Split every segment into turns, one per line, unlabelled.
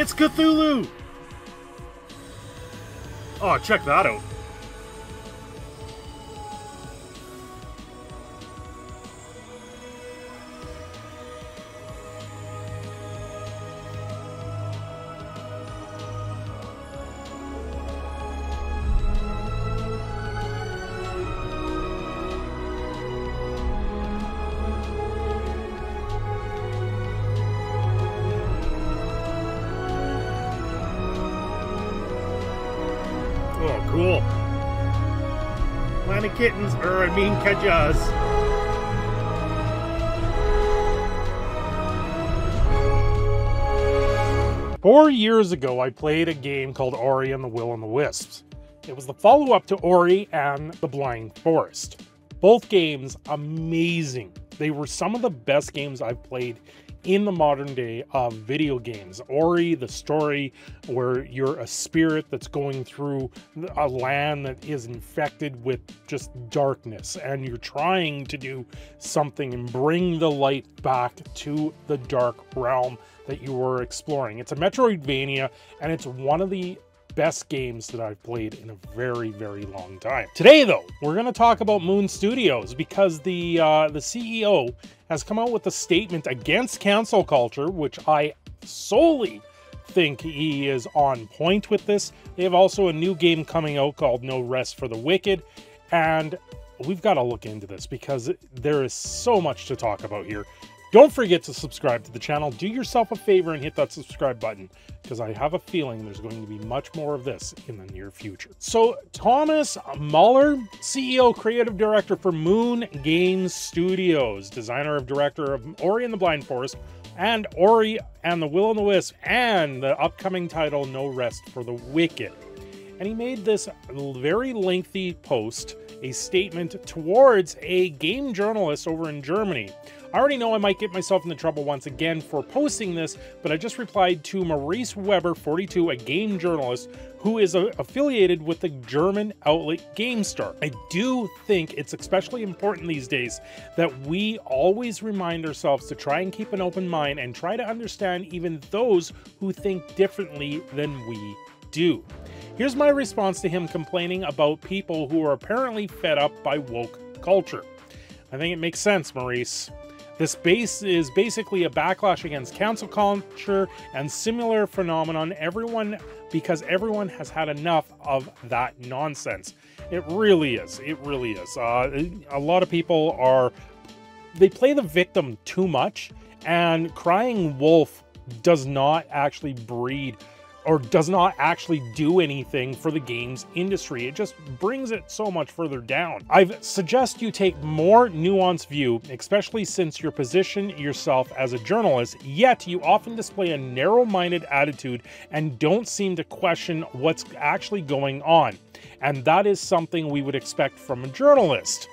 It's Cthulhu! Oh, check that out. Cool. Planet Kittens, or I mean Kajas. Four years ago, I played a game called Ori and the Will and the Wisps. It was the follow up to Ori and the Blind Forest. Both games amazing. They were some of the best games I've played in the modern day of video games. Ori, the story where you're a spirit that's going through a land that is infected with just darkness, and you're trying to do something and bring the light back to the dark realm that you were exploring. It's a Metroidvania, and it's one of the best games that I've played in a very, very long time. Today, though, we're going to talk about Moon Studios because the uh, the CEO has come out with a statement against cancel culture, which I solely think he is on point with this. They have also a new game coming out called No Rest for the Wicked, and we've got to look into this because there is so much to talk about here. Don't forget to subscribe to the channel. Do yourself a favor and hit that subscribe button because I have a feeling there's going to be much more of this in the near future. So, Thomas Mahler, CEO, creative director for Moon Games Studios, designer of director of Ori and the Blind Forest, and Ori and the Will and the Wisp, and the upcoming title No Rest for the Wicked. And he made this very lengthy post, a statement towards a game journalist over in Germany. I already know I might get myself into trouble once again for posting this, but I just replied to Maurice Weber, 42, a game journalist who is a, affiliated with the German outlet GameStar. I do think it's especially important these days that we always remind ourselves to try and keep an open mind and try to understand even those who think differently than we do. Here's my response to him complaining about people who are apparently fed up by woke culture. I think it makes sense, Maurice. This base is basically a backlash against cancel culture and similar phenomenon everyone because everyone has had enough of that nonsense. It really is. It really is. Uh, a lot of people are they play the victim too much and crying wolf does not actually breed or does not actually do anything for the games industry. It just brings it so much further down. I suggest you take more nuanced view, especially since you position yourself as a journalist, yet you often display a narrow-minded attitude and don't seem to question what's actually going on. And that is something we would expect from a journalist.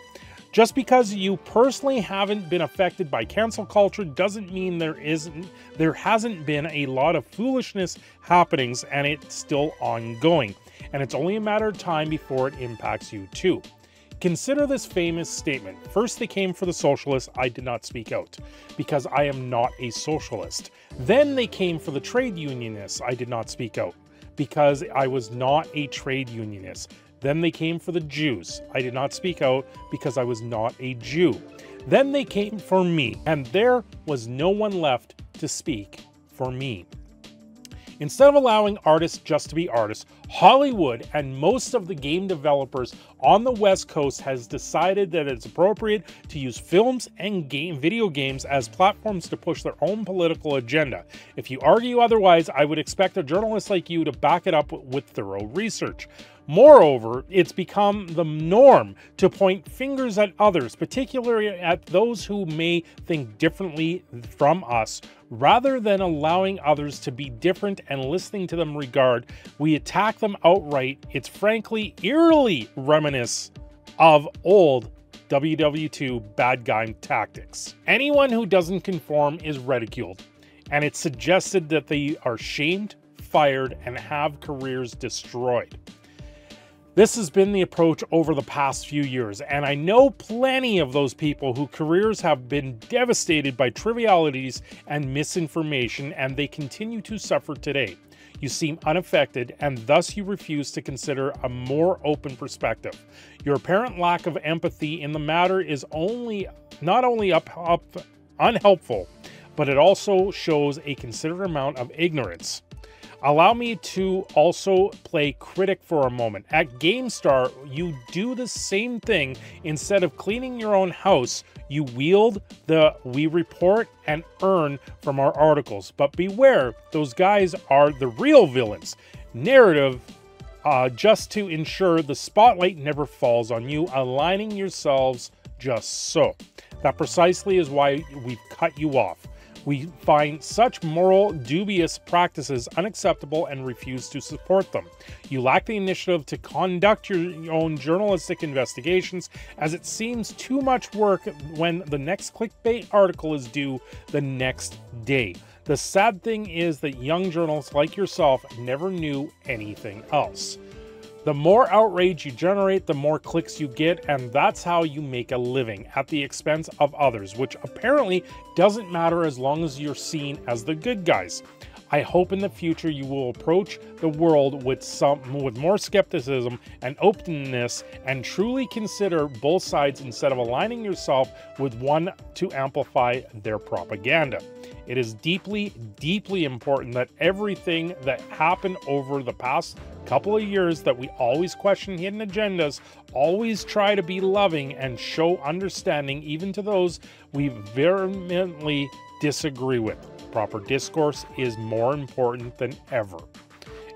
Just because you personally haven't been affected by cancel culture doesn't mean there isn't there hasn't been a lot of foolishness happenings and it's still ongoing. And it's only a matter of time before it impacts you too. Consider this famous statement. First they came for the socialists, I did not speak out, because I am not a socialist. Then they came for the trade unionists, I did not speak out, because I was not a trade unionist. Then they came for the Jews. I did not speak out because I was not a Jew. Then they came for me, and there was no one left to speak for me. Instead of allowing artists just to be artists, Hollywood and most of the game developers on the West Coast has decided that it's appropriate to use films and game video games as platforms to push their own political agenda. If you argue otherwise, I would expect a journalist like you to back it up with thorough research. Moreover, it's become the norm to point fingers at others, particularly at those who may think differently from us. Rather than allowing others to be different and listening to them regard, we attack them outright. It's frankly eerily reminiscent of old WW2 bad guy tactics. Anyone who doesn't conform is ridiculed, and it's suggested that they are shamed, fired, and have careers destroyed. This has been the approach over the past few years, and I know plenty of those people whose careers have been devastated by trivialities and misinformation, and they continue to suffer today. You seem unaffected, and thus you refuse to consider a more open perspective. Your apparent lack of empathy in the matter is only not only up, up unhelpful, but it also shows a considerable amount of ignorance. Allow me to also play critic for a moment. At GameStar, you do the same thing. Instead of cleaning your own house, you wield the we report and earn from our articles. But beware, those guys are the real villains. Narrative uh, just to ensure the spotlight never falls on you, aligning yourselves just so. That precisely is why we've cut you off. We find such moral dubious practices unacceptable and refuse to support them. You lack the initiative to conduct your own journalistic investigations, as it seems too much work when the next clickbait article is due the next day. The sad thing is that young journalists like yourself never knew anything else. The more outrage you generate, the more clicks you get, and that's how you make a living at the expense of others, which apparently doesn't matter as long as you're seen as the good guys. I hope in the future you will approach the world with some with more skepticism and openness and truly consider both sides instead of aligning yourself with one to amplify their propaganda. It is deeply, deeply important that everything that happened over the past couple of years that we always question hidden agendas, always try to be loving and show understanding even to those we vehemently disagree with. Proper discourse is more important than ever.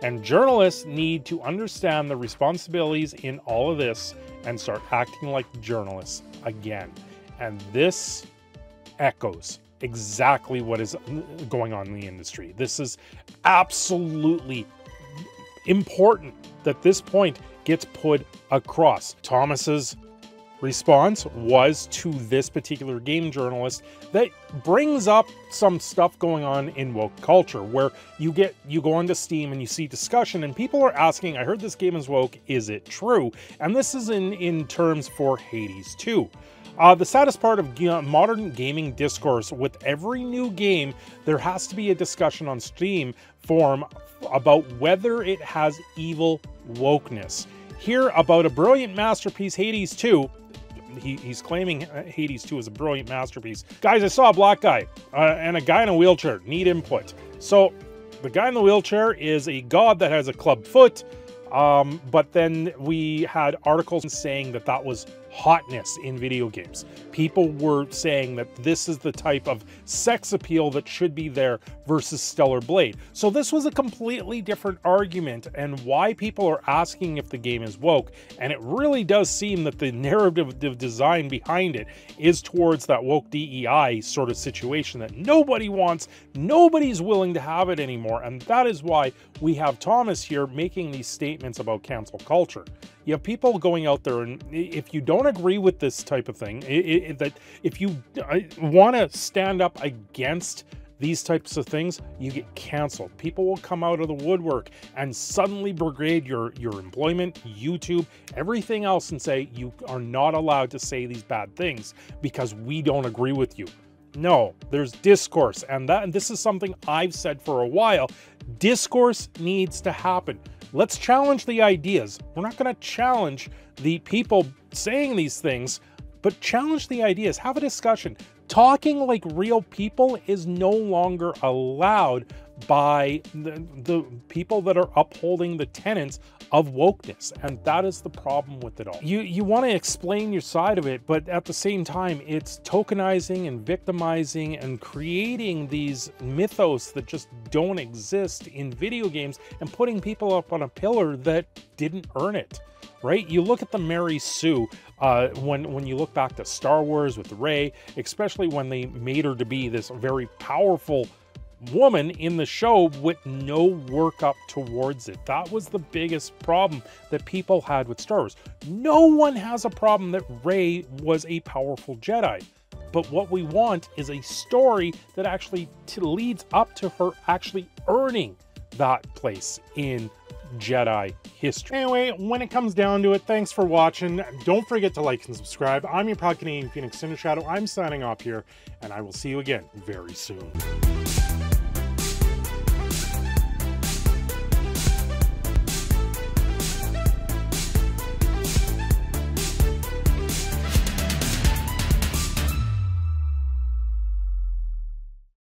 And journalists need to understand the responsibilities in all of this and start acting like journalists again. And this echoes exactly what is going on in the industry. This is absolutely important that this point gets put across. Thomas's response was to this particular game journalist that brings up some stuff going on in woke culture where you get you go onto steam and you see discussion and people are asking i heard this game is woke is it true and this is in in terms for hades 2 uh, the saddest part of modern gaming discourse with every new game, there has to be a discussion on Steam forum about whether it has evil wokeness. Here, about a brilliant masterpiece, Hades 2. He, he's claiming Hades 2 is a brilliant masterpiece. Guys, I saw a black guy uh, and a guy in a wheelchair. Need input. So, the guy in the wheelchair is a god that has a club foot. Um, but then we had articles saying that that was hotness in video games. People were saying that this is the type of sex appeal that should be there versus Stellar Blade. So this was a completely different argument and why people are asking if the game is woke. And it really does seem that the narrative design behind it is towards that woke DEI sort of situation that nobody wants, nobody's willing to have it anymore. And that is why we have Thomas here making these statements about cancel culture. You have people going out there, and if you don't agree with this type of thing, it, it, that if you want to stand up against these types of things, you get canceled. People will come out of the woodwork and suddenly brigade your, your employment, YouTube, everything else and say you are not allowed to say these bad things because we don't agree with you. No, there's discourse, and that and this is something I've said for a while. Discourse needs to happen. Let's challenge the ideas. We're not going to challenge the people saying these things, but challenge the ideas. Have a discussion. Talking like real people is no longer allowed by the, the people that are upholding the tenets of wokeness and that is the problem with it all you you want to explain your side of it but at the same time it's tokenizing and victimizing and creating these mythos that just don't exist in video games and putting people up on a pillar that didn't earn it right? You look at the Mary Sue uh, when when you look back to Star Wars with Rey, especially when they made her to be this very powerful woman in the show with no workup towards it. That was the biggest problem that people had with Star Wars. No one has a problem that Rey was a powerful Jedi. But what we want is a story that actually leads up to her actually earning that place in Jedi history. Anyway, when it comes down to it, thanks for watching. Don't forget to like and subscribe. I'm your proud Canadian Phoenix Cinder Shadow. I'm signing off here, and I will see you again very soon.